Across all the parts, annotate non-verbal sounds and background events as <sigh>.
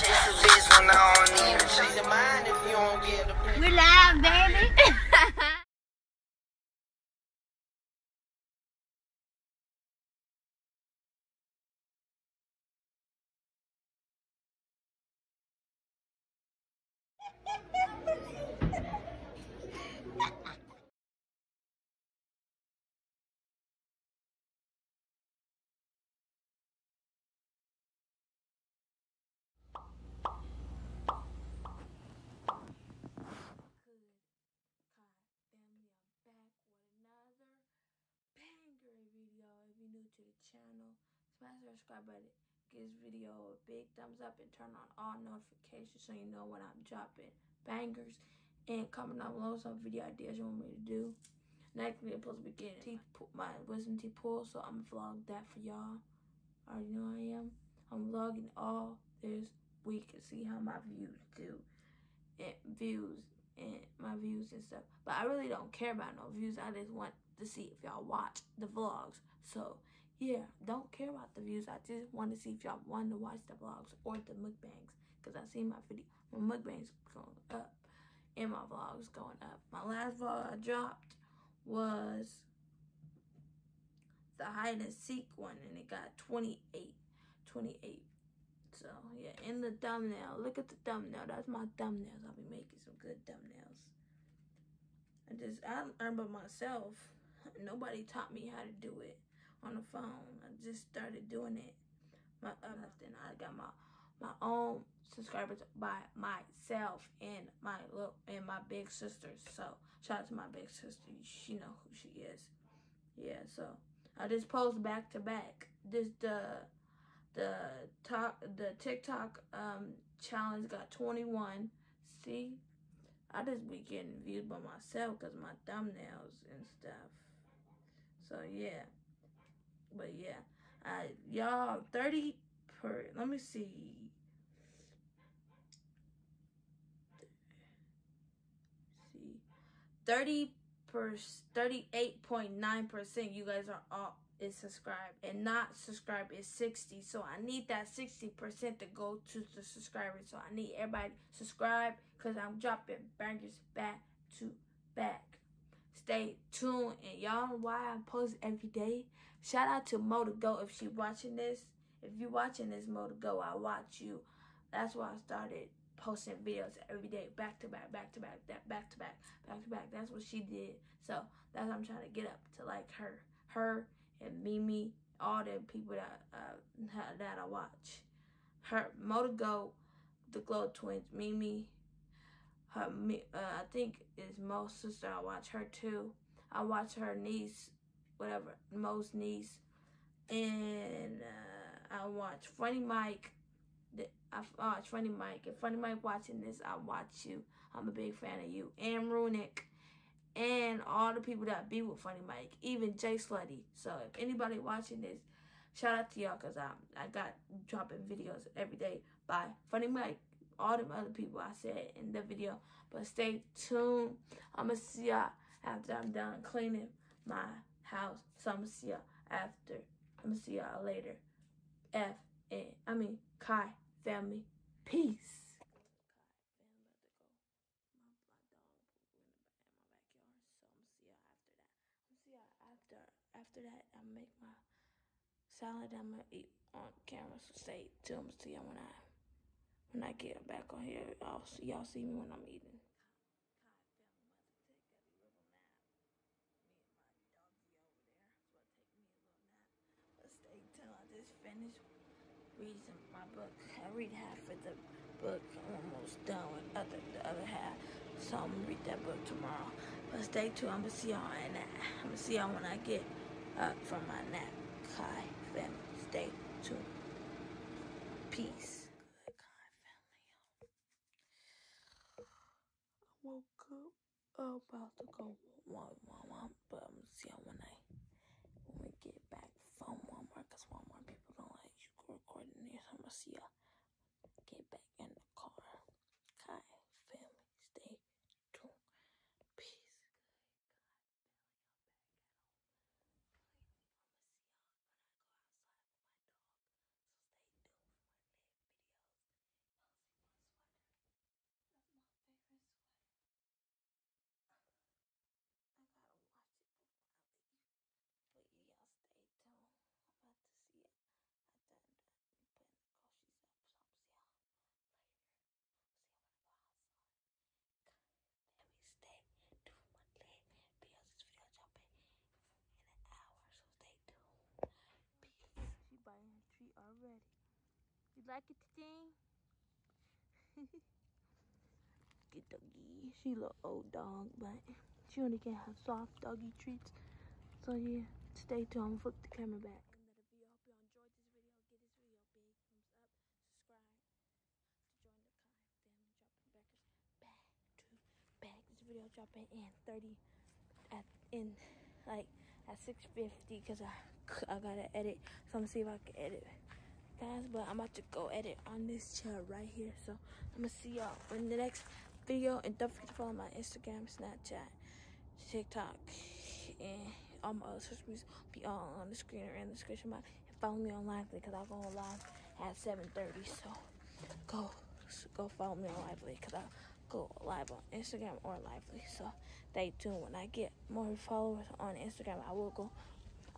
chase a bitch when I don't need. Change mind if you don't get the We live, baby. family, I'm back with another banger video. If you're new to the channel, smash the subscribe button, give this video a big thumbs up, and turn on all notifications so you know when I'm dropping bangers. And comment down below some video ideas you want me to do. Next video supposed to be getting teeth my wisdom teeth pulled, so I'm vlog that for y'all. Already know I am. I'm vlogging all this week and see how my views do. And views and my views and stuff. But I really don't care about no views. I just want to see if y'all watch the vlogs. So yeah, don't care about the views. I just want to see if y'all want to watch the vlogs or the mukbangs. Cause I see my video, my mukbangs going up and my vlogs going up. My last vlog I dropped was the hide and seek one and it got 28. 28. So yeah, in the thumbnail, look at the thumbnail. That's my thumbnails. I'll be making some good thumbnails. I just I learned by myself. Nobody taught me how to do it on the phone. I just started doing it. My uh, then I got my my own subscribers by myself and my little and my big sister. So shout out to my big sister. She know who she is. Yeah. So I just post back to back. This the the talk the TikTok um challenge got 21. See, I just be getting views by myself because my thumbnails and stuff. So yeah, but yeah, I y'all 30 per. Let me see. See, 30 per 38.9 percent. You guys are all is subscribed and not subscribed is 60 so i need that 60 percent to go to the subscribers so i need everybody subscribe because i'm dropping bangers back to back stay tuned and y'all why i post every day. Shout out to mo to go if she watching this. If you watching this mo to go i watch you. That's why i started posting videos every day back to back back to back that back to back back to back. That's what she did. So that's what i'm trying to get up to like her her and Mimi, all the people that uh, that I watch. Her Motor Go, the Glow Twins, Mimi, her uh, I think is Mo's sister. I watch her too. I watch her niece, whatever Mo's niece, and uh, I watch Funny Mike. I watch Funny Mike. If Funny Mike watching this, I watch you. I'm a big fan of you. And Runic and all the people that be with Funny Mike, even Jay Slutty. So if anybody watching this, shout out to y'all because I I got dropping videos every day by Funny Mike, all them other people I said in the video. But stay tuned. I'ma see y'all after I'm done cleaning my house. So I'ma see y'all after. I'ma see y'all later. F and I mean Kai family. Peace. after after that I make my salad I'm gonna eat on camera so stay tuned to y'all when I when I get back on here I'll see y'all see me when I'm eating. Stay tuned. I just finished reading my book. I read half of the book. I'm almost done with other the other half. So I'm gonna read that book tomorrow. But stay tuned. I'm gonna see y'all in that. I'm gonna see y'all when I get up from my nap. Kai family. Stay tuned. Peace. Good Kai family. I up about to go one one one, but I'm gonna see y'all when I when we get back from Walmart because Walmart people don't like you recording there. So I'm gonna see y'all get back in the car. Kai family. Stay tuned. Peace. You like it today? <laughs> Good doggy. She a little old dog, but she only can have soft doggy treats. So yeah, stay tuned. I'm flip the camera back. Another video. Hope you enjoyed this video. Give this video a big thumbs up. Subscribe to join the Kai family. Dropping backers back to back. This video dropping in 30 at in like at 6:50 because I I gotta edit. So I'm gonna see if I can edit fast. But I'm about to go edit on this chair right here. So I'm gonna see y'all in the next video. And don't forget to follow my Instagram, Snapchat, TikTok, and all my other social media be all on the screen or in the description box. And follow me on Live.me because I'll go live at 7:30. So go go follow me on Live.me because I go live on Instagram or Lively. So stay tuned. When I get more followers on Instagram, I will go.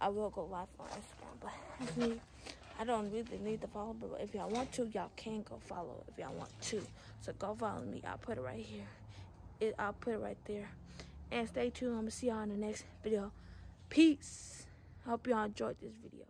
I will go live on Instagram. But <laughs> I don't really need to follow, but if y'all want to, y'all can go follow if y'all want to. So go follow me. I'll put it right here. It, I'll put it right there. And stay tuned. I'm going to see y'all in the next video. Peace. Hope y'all enjoyed this video.